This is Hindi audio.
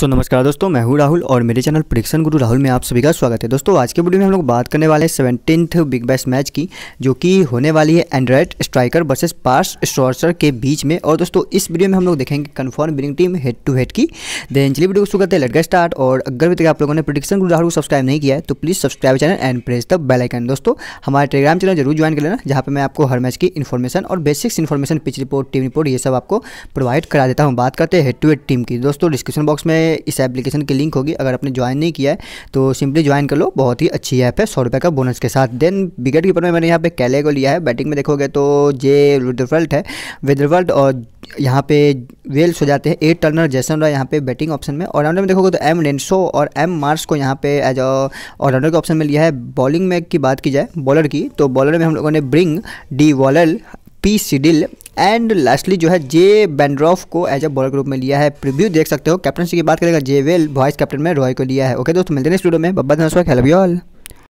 सो so, नमस्कार दोस्तों मैं हूँ राहुल और मेरे चैनल प्रिक्सन गुरु राहुल में आप सभी का स्वागत है। दोस्तों आज के वीडियो में हम लोग बात करने वाले हैं सेवनटीन बिग बैश मैच की जो कि होने वाली है Adelaide Striker versus Perth Scorcher के बीच में। और दोस्तों इस वीडियो में हम लोग देखेंगे confirm winning team head to head की। देन चलिए वीडियो को शुरू करते हैं। लेट स्टार्ट और अगर भी तक आप लोगों ने प्रिडिक्शन गुरु राहुल को सब्सक्राइब नहीं किया है तो please subscribe channel and press the bell icon दोस्तों हमारे टेलीग्राम चैनल ज़रूर ज्वाइन कर लेना जहाँ पर मैं आपको हर मैच की इन्फॉर्मेशन और basics information pitch report team report ये सब आपको प्रोवाइड करा देता हूँ। बात करते हैं हेड टू हेड टीम की। दोस्तों डिस्क्रिप्शन बॉक्स में इस एप्लीकेशन की लिंक होगी, अगर आपने ज्वाइन नहीं किया है तो सिंपली ज्वाइन कर लो, बहुत ही अच्छी ऐप है, सौ रुपये का बोनस के साथ। देन विकेट कीपर में मैंने यहाँ पे कैले को लिया है बैटिंग में देखोगे तो जे रुद्रफल्ट है। विद्रफल्ट और यहाँ पे वेल्स हो जाते हैं एट टर्नर जैसन रहा यहाँ पे बैटिंग ऑप्शन में। और में देखोगे तो एम लेंसो और एम मार्स को यहाँ पे एज ऑलराउंडर के ऑप्शन में लिया है। बॉलिंग में की बात की जाए बॉलर की तो बॉलर में हम लोगों ने bring D Waller P Siddle and lastly जो है जे बैंड्रॉफ को एज अ बॉलर ग्रुप में लिया है। प्रीव्यू देख सकते हो कैप्टनसी की बात करेगा जे वेल वॉइस कैप्टन में रॉय को लिया है। ओके दोस्तों, मिलते हैं स्टूडियो में। बब्बा धनस्वा खेल ऑल